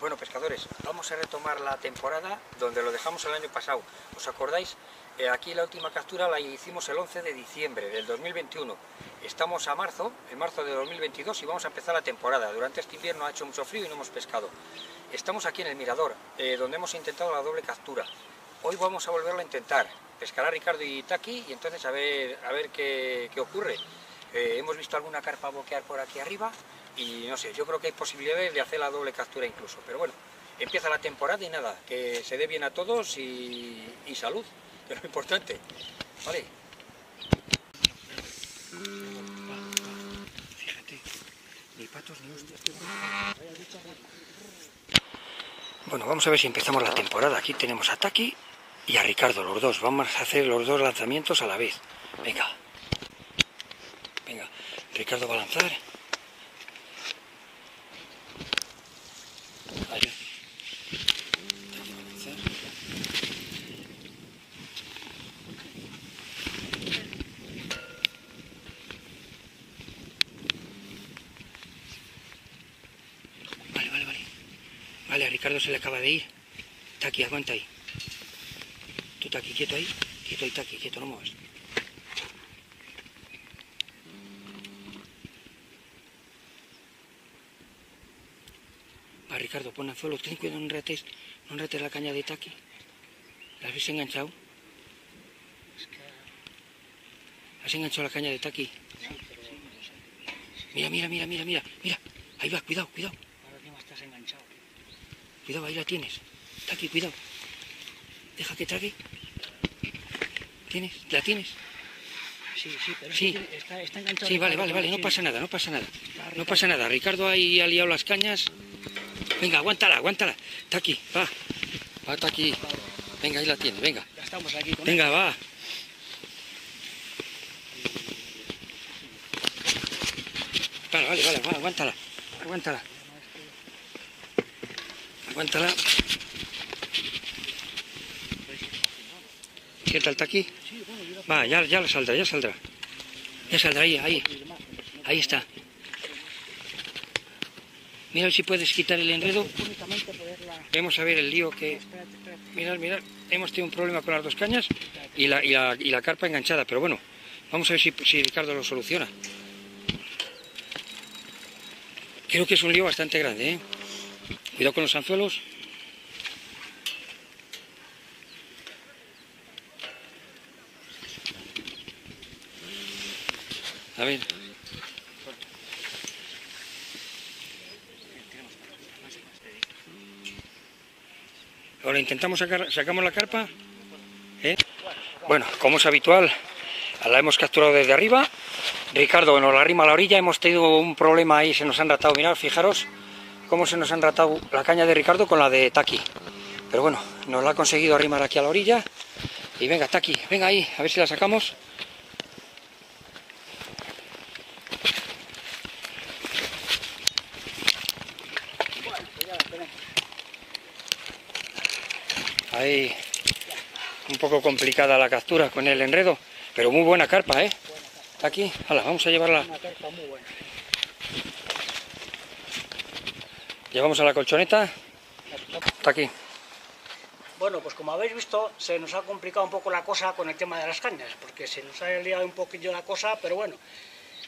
Bueno, pescadores, vamos a retomar la temporada donde lo dejamos el año pasado. ¿Os acordáis? Eh, aquí la última captura la hicimos el 11 de diciembre del 2021. Estamos a marzo, en marzo de 2022 y vamos a empezar la temporada. Durante este invierno ha hecho mucho frío y no hemos pescado. Estamos aquí en el Mirador, eh, donde hemos intentado la doble captura. Hoy vamos a volverlo a intentar. Pescará Ricardo y Taki y entonces a ver, a ver qué, qué ocurre. Eh, hemos visto alguna carpa boquear por aquí arriba y no sé, yo creo que hay posibilidades de hacer la doble captura incluso, pero bueno, empieza la temporada y nada, que se dé bien a todos y, y salud, que es lo importante, ¿vale? Fíjate, ni patos ni hostias. Bueno, vamos a ver si empezamos la temporada. Aquí tenemos a Taki y a Ricardo, los dos. Vamos a hacer los dos lanzamientos a la vez. Venga. Venga, Ricardo va a lanzar. Ahí. Taki va a lanzar. Vale, vale, vale. Vale, a Ricardo se le acaba de ir. Taki, aguanta ahí. Tú, Taki, quieto ahí. Quieto ahí, Taki, quieto, no muevas. Va, Ricardo, pon anzuelo. Ten cuidado, no enretes, no la caña de Taki. ¿La habéis enganchado? ¿Has enganchado la caña de Taki? Mira, mira, mira, mira, mira, mira. Ahí va, cuidado, cuidado. Ahora mismo estás enganchado. Cuidado, ahí la tienes. Taki, cuidado. Deja que trague. ¿Tienes? ¿La tienes? Sí, sí, pero Sí. está, está enganchado. Sí, vale, vale, vale, no pasa nada, no pasa nada. Está No pasa nada. Ricardo ahí ha liado las cañas. Venga, aguántala, aguántala. Taki, va. Va, Taki. Venga, ahí la tiene, venga. Ya estamos aquí con Venga, va. Vale, vale, vale, va, aguántala. Aguántala. Aguántala. ¿Qué tal, bueno, yo Va, ya, ya saldrá, ya saldrá. Ya saldrá ahí, ahí. Ahí está. Mira si puedes quitar el enredo. Vamos a ver el lío que... Mirad, mirad. Hemos tenido un problema con las dos cañas y la, y la, y la carpa enganchada. Pero bueno, vamos a ver si, si Ricardo lo soluciona. Creo que es un lío bastante grande, ¿eh? Cuidado con los anzuelos. A ver. Ahora intentamos sacar, sacamos la carpa. ¿eh? Bueno, como es habitual, la hemos capturado desde arriba. Ricardo nos la arrima a la orilla. Hemos tenido un problema ahí, se nos han ratado. Mirad, fijaros cómo se nos han ratado la caña de Ricardo con la de Taki. Pero bueno, nos la ha conseguido arrimar aquí a la orilla. Y venga, Taki, venga ahí, a ver si la sacamos. Ahí, un poco complicada la captura con el enredo, pero muy buena carpa, ¿eh? Aquí, hala, vamos a llevarla. Una carpa muy buena. Llevamos a la colchoneta. Está aquí. Bueno, pues como habéis visto, se nos ha complicado un poco la cosa con el tema de las cañas, porque se nos ha liado un poquillo la cosa, pero bueno,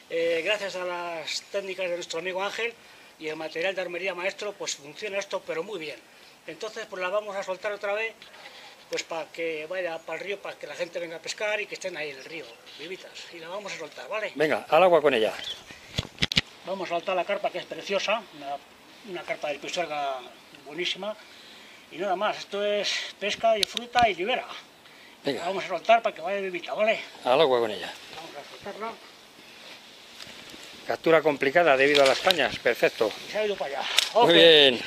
eh, gracias a las técnicas de nuestro amigo Ángel y el material de armería maestro, pues funciona esto, pero muy bien. Entonces, pues la vamos a soltar otra vez, pues para que vaya para el río, para que la gente venga a pescar y que estén ahí en el río, vivitas. Y la vamos a soltar, ¿vale? Venga, al agua con ella. Vamos a soltar la carpa que es preciosa, una, una carpa del pisuerga buenísima. Y nada más, esto es pesca, disfruta y libera. La Venga, vamos a soltar para que vaya vivita, ¿vale? al agua con ella. Vamos a soltarla Captura complicada debido a las cañas. Perfecto. y se ha ido para allá. Muy bien.